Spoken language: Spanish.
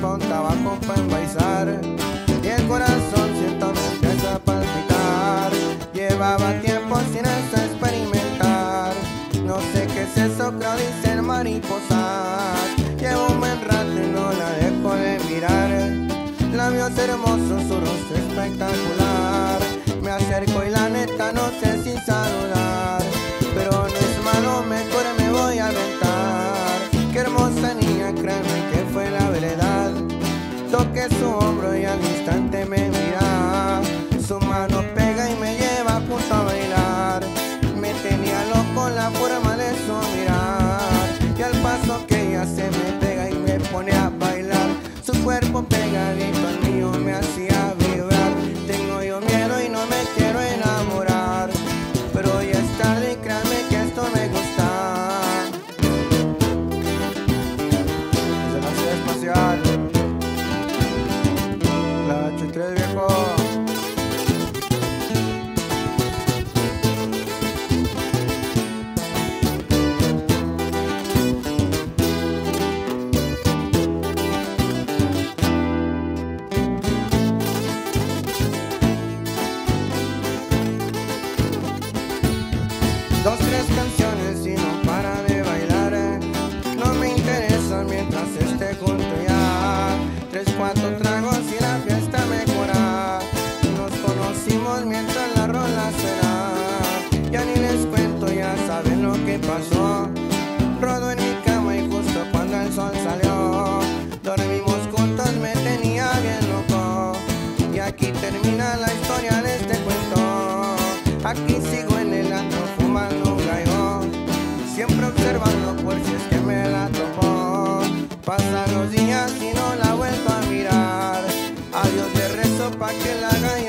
con tabaco para envaizar y el corazón siento me empieza a palpitar. Llevaba tiempo sin experimentar. No sé qué es eso que dicen mariposas. Llevo un buen rato y no la dejo de mirar. Labios hermosos, su rostro espectacular. Me acerco y la neta no sé si saludar. Dos, tres canciones y no para de bailar. No me interesa mientras esté junto ya. Tres, cuatro tragos y la fiesta mejora. Nos conocimos mientras la rola será. Ya ni les cuento, ya saben lo que pasó. Rodo en mi cama y justo cuando el sol salió. Dormimos juntos, me tenía bien loco. Y aquí termina la historia de este cuento. Aquí sigo like I am.